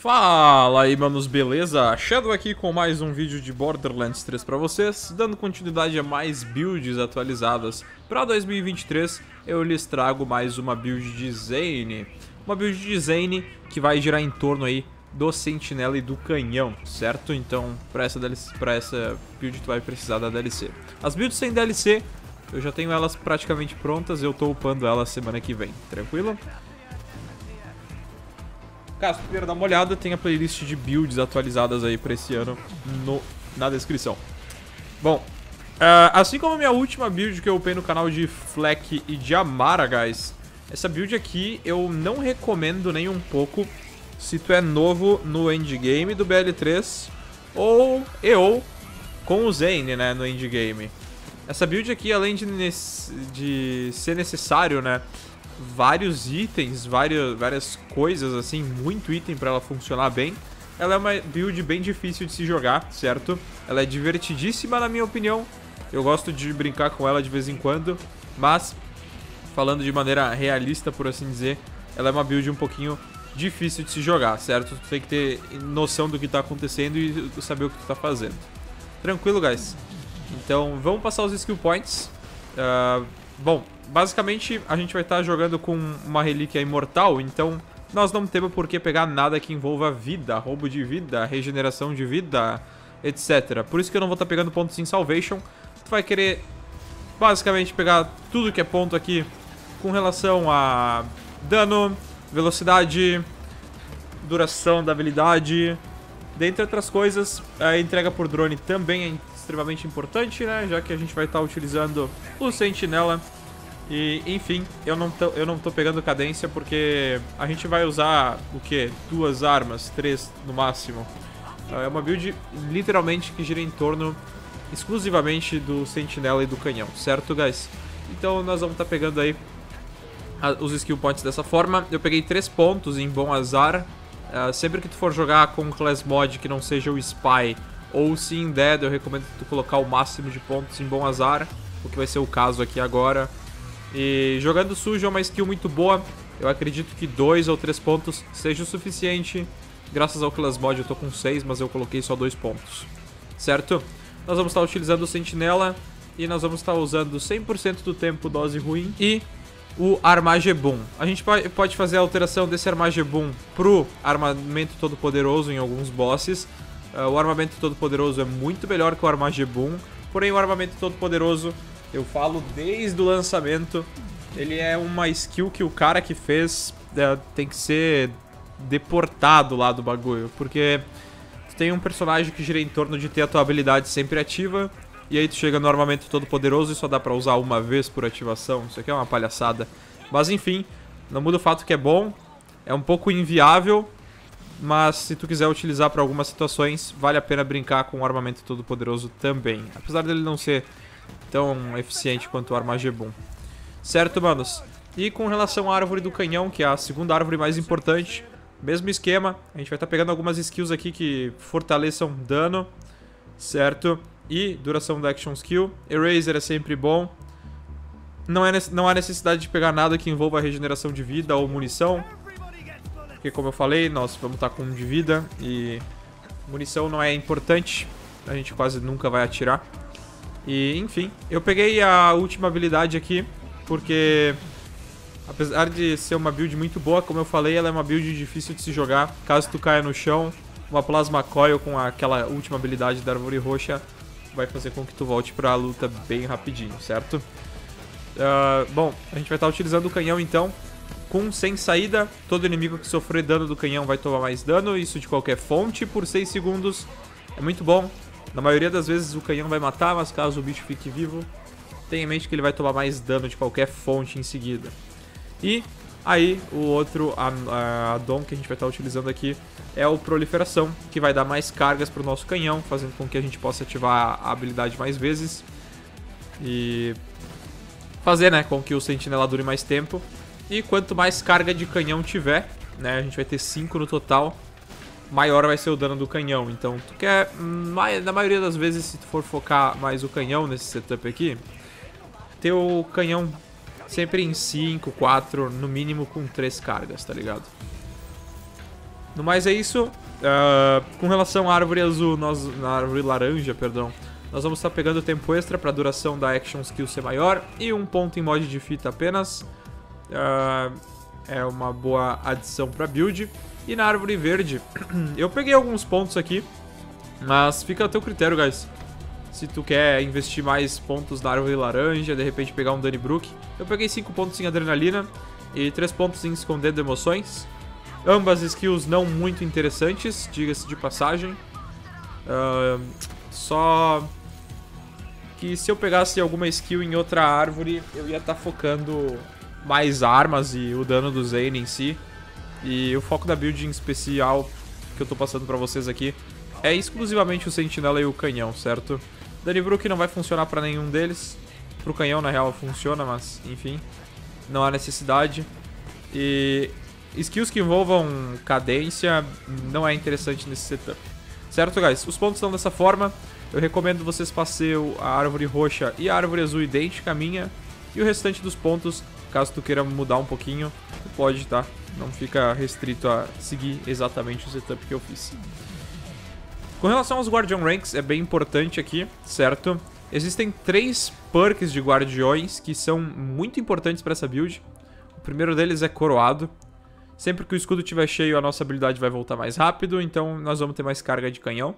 Fala aí, manos, beleza? Shadow aqui com mais um vídeo de Borderlands 3 pra vocês, dando continuidade a mais builds atualizadas para 2023, eu lhes trago mais uma build de Zane. Uma build de Zane que vai girar em torno aí do Sentinela e do Canhão, certo? Então, pra essa, DLC, pra essa build tu vai precisar da DLC. As builds sem DLC, eu já tenho elas praticamente prontas, eu tô upando elas semana que vem, tranquilo? Caso queira dar uma olhada, tem a playlist de builds atualizadas aí pra esse ano no, na descrição. Bom, uh, assim como a minha última build que eu upei no canal de Fleck e de Amara, guys, essa build aqui eu não recomendo nem um pouco se tu é novo no endgame do BL3 ou e ou com o Zane, né, no endgame. Essa build aqui, além de, de ser necessário, né, vários itens, várias, várias coisas, assim, muito item pra ela funcionar bem. Ela é uma build bem difícil de se jogar, certo? Ela é divertidíssima, na minha opinião. Eu gosto de brincar com ela de vez em quando, mas, falando de maneira realista, por assim dizer, ela é uma build um pouquinho difícil de se jogar, certo? Tu tem que ter noção do que tá acontecendo e saber o que tu tá fazendo. Tranquilo, guys? Então, vamos passar os skill points. Uh, bom, basicamente a gente vai estar jogando com uma relíquia imortal, então nós não temos por que pegar nada que envolva vida, roubo de vida, regeneração de vida, etc. Por isso que eu não vou estar pegando pontos em Salvation. Tu vai querer basicamente pegar tudo que é ponto aqui com relação a dano, velocidade, duração da habilidade, dentre outras coisas. A entrega por drone também é extremamente importante, né? Já que a gente vai estar utilizando o Sentinela e, enfim, eu não, tô, eu não tô pegando cadência porque a gente vai usar, o que? Duas armas, três no máximo. É uma build, literalmente, que gira em torno exclusivamente do sentinela e do canhão, certo, guys? Então nós vamos estar tá pegando aí os skill points dessa forma. Eu peguei três pontos em bom azar. Uh, sempre que tu for jogar com um class mod que não seja o Spy ou Seeing Dead, eu recomendo tu colocar o máximo de pontos em bom azar, o que vai ser o caso aqui agora. E jogando sujo é uma skill muito boa. Eu acredito que dois ou três pontos seja o suficiente. Graças ao Class Mod eu tô com seis, mas eu coloquei só dois pontos. Certo? Nós vamos estar utilizando o Sentinela e nós vamos estar usando 100% do tempo dose ruim e o Armagebum. A gente pode fazer a alteração desse Armagebum pro armamento todo poderoso em alguns bosses. Uh, o armamento todo poderoso é muito melhor que o Armagebum, porém o armamento todo poderoso eu falo desde o lançamento. Ele é uma skill que o cara que fez é, tem que ser deportado lá do bagulho. Porque tu tem um personagem que gira em torno de ter a tua habilidade sempre ativa. E aí tu chega no armamento todo poderoso e só dá pra usar uma vez por ativação. Isso aqui é uma palhaçada. Mas enfim, não muda o fato que é bom. É um pouco inviável. Mas se tu quiser utilizar para algumas situações, vale a pena brincar com o armamento todo poderoso também. Apesar dele não ser tão eficiente quanto o Armageddon. Certo, manos? E com relação à árvore do canhão, que é a segunda árvore mais importante, mesmo esquema. A gente vai estar tá pegando algumas skills aqui que fortaleçam dano, certo? E duração da action skill. Eraser é sempre bom. Não, é, não há necessidade de pegar nada que envolva regeneração de vida ou munição. Porque como eu falei, nós vamos estar tá com um de vida e munição não é importante. A gente quase nunca vai atirar. E, enfim, eu peguei a última habilidade aqui, porque apesar de ser uma build muito boa, como eu falei, ela é uma build difícil de se jogar. Caso tu caia no chão, uma Plasma Coil com aquela última habilidade da Árvore Roxa vai fazer com que tu volte pra luta bem rapidinho, certo? Uh, bom, a gente vai estar utilizando o canhão então. Com sem saída, todo inimigo que sofrer dano do canhão vai tomar mais dano, isso de qualquer fonte, por 6 segundos. É muito bom. Na maioria das vezes o canhão vai matar, mas caso o bicho fique vivo, tenha em mente que ele vai tomar mais dano de qualquer fonte em seguida. E aí o outro addon que a gente vai estar utilizando aqui é o Proliferação, que vai dar mais cargas para o nosso canhão, fazendo com que a gente possa ativar a habilidade mais vezes. E fazer né, com que o Sentinela dure mais tempo. E quanto mais carga de canhão tiver, né, a gente vai ter 5 no total, maior vai ser o dano do canhão. Então, tu quer, na maioria das vezes, se tu for focar mais o canhão nesse setup aqui, ter o canhão sempre em 5, 4, no mínimo com 3 cargas, tá ligado? No mais é isso. Uh, com relação à árvore azul, nós, na árvore laranja, perdão, nós vamos estar pegando tempo extra para a duração da action skill ser maior e um ponto em mod de fita apenas. Uh, é uma boa adição para build. E na árvore verde, eu peguei alguns pontos aqui, mas fica a teu critério, guys. Se tu quer investir mais pontos na árvore laranja, de repente pegar um Dannybrook. Eu peguei 5 pontos em adrenalina e 3 pontos em escondendo emoções. Ambas skills não muito interessantes, diga-se de passagem. Uh, só que se eu pegasse alguma skill em outra árvore, eu ia estar tá focando mais armas e o dano do Zane em si. E o foco da build em especial que eu tô passando pra vocês aqui é exclusivamente o Sentinela e o Canhão, certo? Dannybrook não vai funcionar pra nenhum deles. Pro Canhão, na real, funciona, mas enfim, não há necessidade. E skills que envolvam cadência não é interessante nesse setup. Certo, guys? Os pontos estão dessa forma. Eu recomendo vocês passem a árvore roxa e a árvore azul idêntica à minha. E o restante dos pontos, caso tu queira mudar um pouquinho, tu pode, tá? Não fica restrito a seguir exatamente o setup que eu fiz. Com relação aos Guardian Ranks, é bem importante aqui, certo? Existem três perks de guardiões que são muito importantes para essa build. O primeiro deles é Coroado. Sempre que o escudo estiver cheio, a nossa habilidade vai voltar mais rápido, então nós vamos ter mais carga de canhão,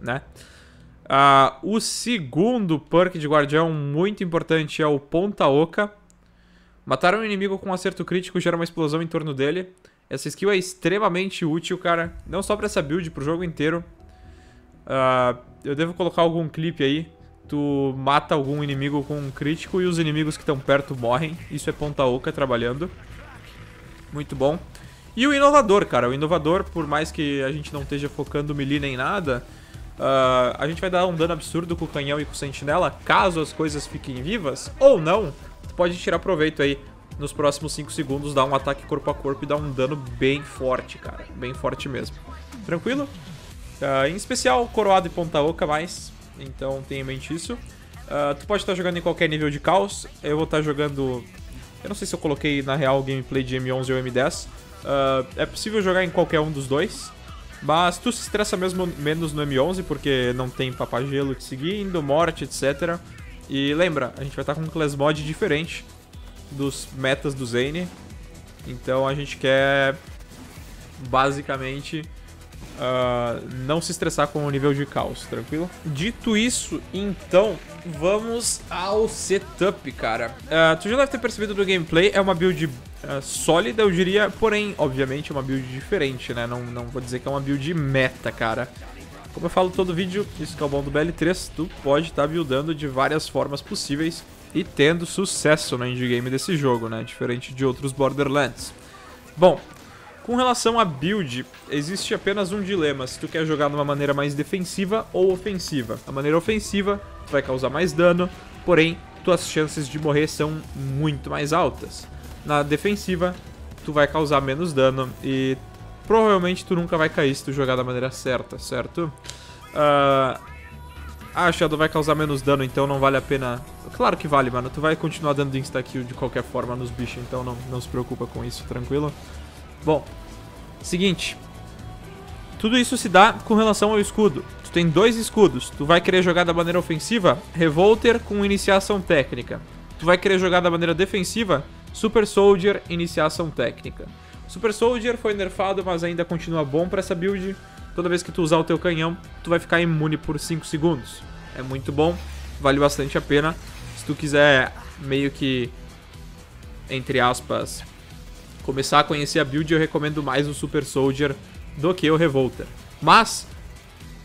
né? Uh, o segundo perk de guardião muito importante é o Ponta Oca. Matar um inimigo com um acerto crítico gera uma explosão em torno dele. Essa skill é extremamente útil, cara. Não só pra essa build, pro jogo inteiro. Uh, eu devo colocar algum clipe aí. Tu mata algum inimigo com um crítico e os inimigos que estão perto morrem. Isso é Ponta Oca trabalhando. Muito bom. E o inovador, cara. O inovador, por mais que a gente não esteja focando melee nem nada, uh, a gente vai dar um dano absurdo com o canhão e com o sentinela, caso as coisas fiquem vivas, ou não. Tu pode tirar proveito aí nos próximos 5 segundos, dar um ataque corpo a corpo e dar um dano bem forte, cara. Bem forte mesmo. Tranquilo? Uh, em especial, coroado e ponta oca mais. Então tenha em mente isso. Uh, tu pode estar jogando em qualquer nível de caos. Eu vou estar jogando eu não sei se eu coloquei na real gameplay de M11 ou M10. Uh, é possível jogar em qualquer um dos dois. Mas tu se estressa mesmo menos no M11, porque não tem papagelo te seguindo, morte, etc. E lembra, a gente vai estar com um class mod diferente dos metas do Zane. Então a gente quer basicamente uh, não se estressar com o nível de caos, tranquilo? Dito isso, então, vamos ao setup, cara. Uh, tu já deve ter percebido do gameplay, é uma build uh, sólida, eu diria, porém, obviamente, é uma build diferente, né? Não, não vou dizer que é uma build meta, cara. Como eu falo todo vídeo, isso que é o bom do BL3, tu pode estar tá buildando de várias formas possíveis e tendo sucesso no endgame desse jogo, né? Diferente de outros Borderlands. Bom, com relação a build, existe apenas um dilema, se tu quer jogar de uma maneira mais defensiva ou ofensiva. A maneira ofensiva, vai causar mais dano, porém, tuas chances de morrer são muito mais altas. Na defensiva, tu vai causar menos dano e provavelmente tu nunca vai cair se tu jogar da maneira certa, certo? Uh, ah, Shadow vai causar menos dano, então não vale a pena... Claro que vale, mano. Tu vai continuar dando insta-kill de qualquer forma nos bichos, então não, não se preocupa com isso, tranquilo? Bom, seguinte. Tudo isso se dá com relação ao escudo. Tu tem dois escudos. Tu vai querer jogar da maneira ofensiva? Revolter com iniciação técnica. Tu vai querer jogar da maneira defensiva? Super Soldier, iniciação técnica. Super Soldier foi nerfado, mas ainda continua bom para essa build. Toda vez que tu usar o teu canhão, tu vai ficar imune por 5 segundos. É muito bom, vale bastante a pena. Se tu quiser meio que, entre aspas, começar a conhecer a build, eu recomendo mais o Super Soldier do que o Revolter. Mas,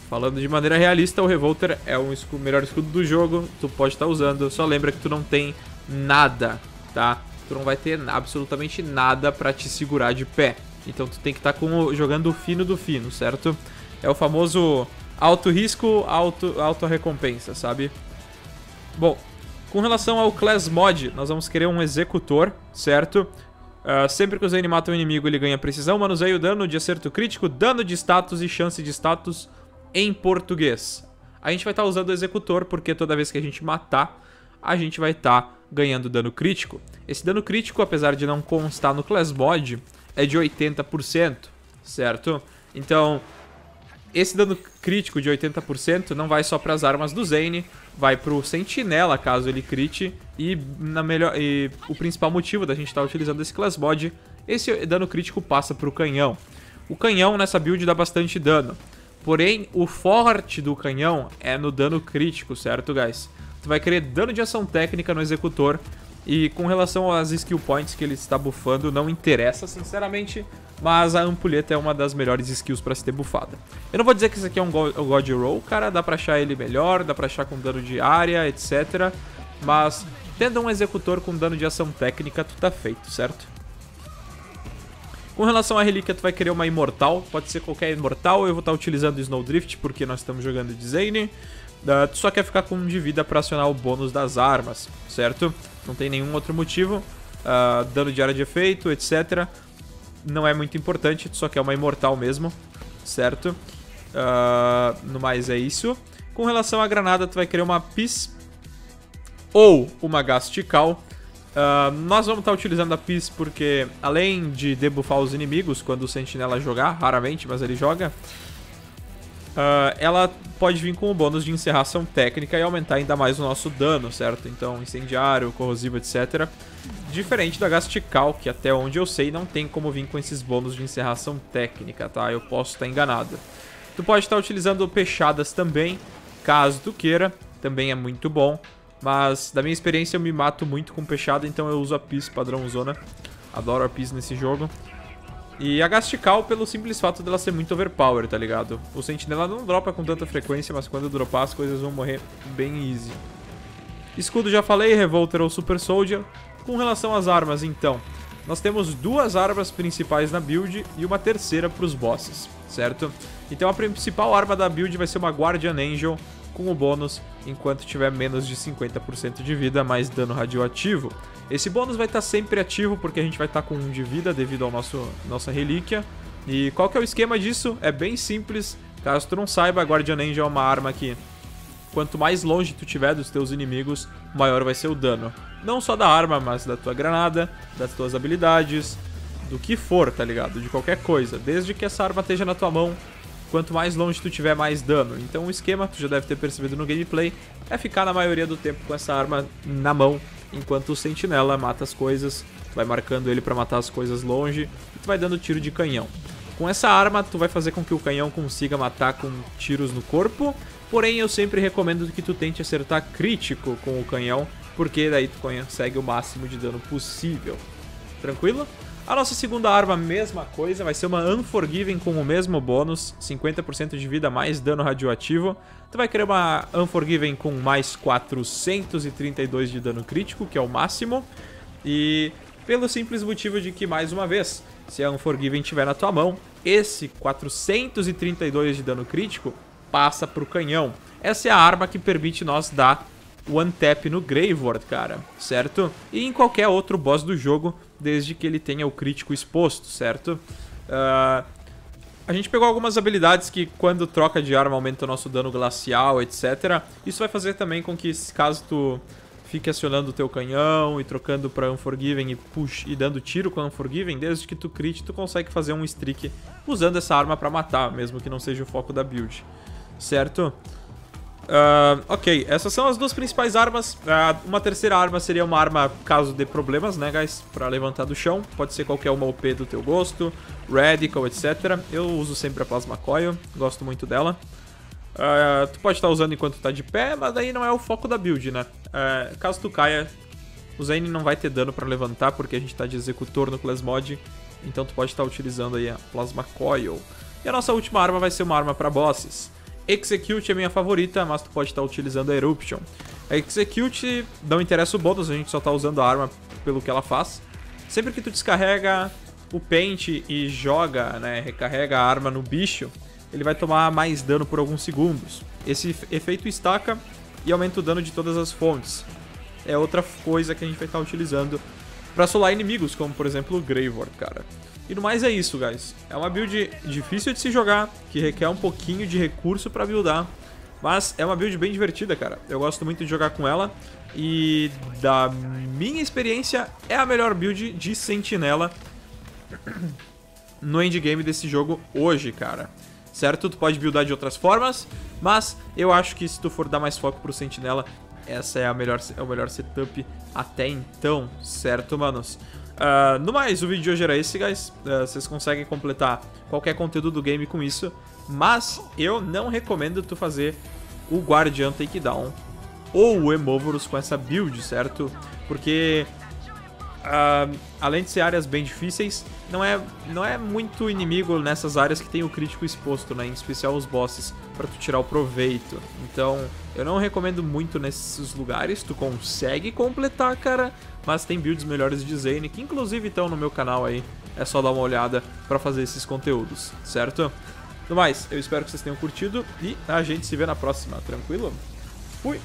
falando de maneira realista, o Revolter é o melhor escudo do jogo, tu pode estar tá usando, só lembra que tu não tem nada, tá? Tu não vai ter absolutamente nada para te segurar de pé. Então tu tem que estar tá jogando o fino do fino, certo? É o famoso alto risco, alto, alta recompensa, sabe? Bom, com relação ao Class Mod, nós vamos querer um executor, certo? Uh, sempre que o Zane mata um inimigo, ele ganha precisão, manuseio, dano de acerto crítico, dano de status e chance de status em português. A gente vai estar tá usando o executor, porque toda vez que a gente matar, a gente vai estar tá ganhando dano crítico. Esse dano crítico, apesar de não constar no Class Mod, é de 80%, certo? Então, esse dano crítico de 80% não vai só para as armas do Zane, vai pro Sentinela caso ele crite e, na melhor, e o principal motivo da gente estar tá utilizando esse Class Mod, esse dano crítico passa pro canhão. O canhão nessa build dá bastante dano, porém o forte do canhão é no dano crítico, certo guys? Tu vai querer dano de ação técnica no executor e com relação às skill points que ele está buffando, não interessa sinceramente, mas a ampulheta é uma das melhores skills para se ter buffada. Eu não vou dizer que isso aqui é um God Roll, cara, dá pra achar ele melhor, dá pra achar com dano de área, etc. Mas tendo um executor com dano de ação técnica, tu tá feito, certo? Com relação à relíquia, tu vai querer uma imortal, pode ser qualquer imortal, eu vou estar utilizando Snowdrift porque nós estamos jogando de Zane. Uh, tu só quer ficar com um de vida pra acionar o bônus das armas, certo? Não tem nenhum outro motivo. Uh, dano de área de efeito, etc não é muito importante, tu só quer uma imortal mesmo, certo? Uh, no mais é isso. Com relação à granada, tu vai querer uma PIS ou uma Gastical. Uh, nós vamos estar utilizando a PIS porque, além de debuffar os inimigos quando o Sentinela jogar, raramente, mas ele joga, Uh, ela pode vir com o bônus de encerração técnica e aumentar ainda mais o nosso dano, certo? Então, incendiário, corrosivo, etc. Diferente da Gastical, que até onde eu sei não tem como vir com esses bônus de encerração técnica, tá? Eu posso estar enganado. Tu pode estar utilizando pechadas também, caso tu queira, também é muito bom. Mas, da minha experiência, eu me mato muito com pechada, então eu uso a PIS padrão zona. Adoro a PIS nesse jogo. E a Gastical pelo simples fato dela ser muito overpower, tá ligado? O Sentinela não dropa com tanta frequência, mas quando dropar as coisas vão morrer bem easy. Escudo já falei, Revolter ou Super Soldier. Com relação às armas, então, nós temos duas armas principais na build e uma terceira para os bosses, certo? Então a principal arma da build vai ser uma Guardian Angel com o bônus enquanto tiver menos de 50% de vida mais dano radioativo. Esse bônus vai estar sempre ativo porque a gente vai estar com 1 de vida devido ao nosso nossa relíquia. E qual que é o esquema disso? É bem simples. Caso tu não saiba, a Guardian Angel é uma arma que quanto mais longe tu tiver dos teus inimigos, maior vai ser o dano. Não só da arma, mas da tua granada, das tuas habilidades, do que for, tá ligado? De qualquer coisa. Desde que essa arma esteja na tua mão, quanto mais longe tu tiver, mais dano. Então o esquema, tu já deve ter percebido no gameplay, é ficar na maioria do tempo com essa arma na mão enquanto o sentinela mata as coisas, tu vai marcando ele para matar as coisas longe e tu vai dando tiro de canhão. Com essa arma, tu vai fazer com que o canhão consiga matar com tiros no corpo, porém eu sempre recomendo que tu tente acertar crítico com o canhão, porque daí tu consegue o máximo de dano possível. Tranquilo? A nossa segunda arma, mesma coisa, vai ser uma Unforgiven com o mesmo bônus, 50% de vida mais dano radioativo. Tu vai querer uma Unforgiven com mais 432 de dano crítico, que é o máximo. E pelo simples motivo de que, mais uma vez, se a Unforgiven estiver na tua mão, esse 432 de dano crítico passa pro canhão. Essa é a arma que permite nós dar one tap no Graveward, cara, certo? E em qualquer outro boss do jogo, desde que ele tenha o crítico exposto, certo? Uh, a gente pegou algumas habilidades que quando troca de arma aumenta o nosso dano glacial, etc. Isso vai fazer também com que, caso tu fique acionando o teu canhão e trocando pra Unforgiven e push e dando tiro com Unforgiven, desde que tu crite, tu consegue fazer um streak usando essa arma pra matar, mesmo que não seja o foco da build, certo? Uh, ok, essas são as duas principais armas. Uh, uma terceira arma seria uma arma caso dê problemas, né, guys? Pra levantar do chão. Pode ser qualquer uma OP do teu gosto, Radical, etc. Eu uso sempre a Plasma Coil, gosto muito dela. Uh, tu pode estar usando enquanto tá de pé, mas daí não é o foco da build, né? caso tu caia, o Zane não vai ter dano pra levantar, porque a gente tá de executor no Class. Então tu pode estar utilizando aí a Plasma Coil. E a nossa última arma vai ser uma arma pra bosses. Execute é minha favorita, mas tu pode estar utilizando a Eruption. A Execute não interessa o bônus, a gente só está usando a arma pelo que ela faz. Sempre que tu descarrega o Paint e joga, né, recarrega a arma no bicho, ele vai tomar mais dano por alguns segundos. Esse efeito estaca e aumenta o dano de todas as fontes. É outra coisa que a gente vai estar utilizando para solar inimigos, como por exemplo o Graveward, cara. E no mais é isso, guys. É uma build difícil de se jogar, que requer um pouquinho de recurso pra buildar. Mas é uma build bem divertida, cara. Eu gosto muito de jogar com ela. E da minha experiência, é a melhor build de sentinela no endgame desse jogo hoje, cara. Certo? Tu pode buildar de outras formas, mas eu acho que se tu for dar mais foco pro Sentinela, essa é, a melhor, é o melhor setup até então, certo, manos? Uh, no mais, o vídeo de hoje era esse, guys. Uh, vocês conseguem completar qualquer conteúdo do game com isso. Mas eu não recomendo tu fazer o Guardian Takedown ou o Emovorus com essa build, certo? Porque uh, além de ser áreas bem difíceis, não é, não é muito inimigo nessas áreas que tem o crítico exposto, né? Em especial os bosses, para tu tirar o proveito. Então, eu não recomendo muito nesses lugares, tu consegue completar, cara, mas tem builds melhores de Zane, que inclusive estão no meu canal aí, é só dar uma olhada para fazer esses conteúdos, certo? No mais, eu espero que vocês tenham curtido e a gente se vê na próxima, tranquilo? Fui!